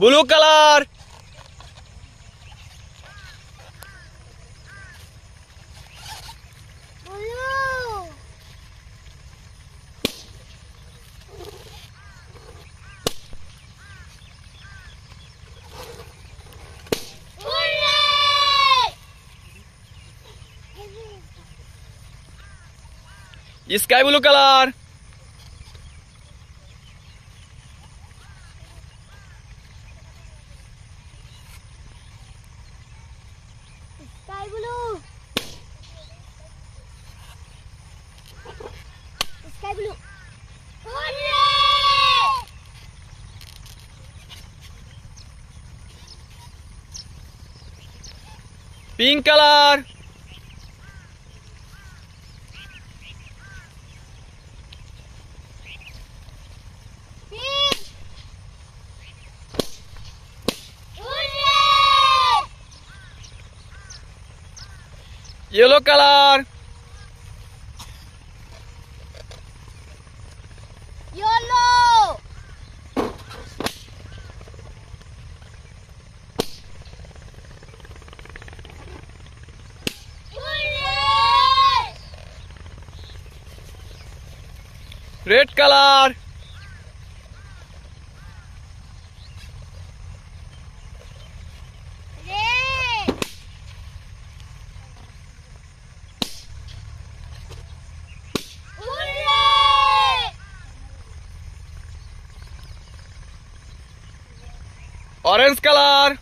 Blue colour sky blue colour Sky blue. Sky blue. Yellow color Yellow. Red color orange color.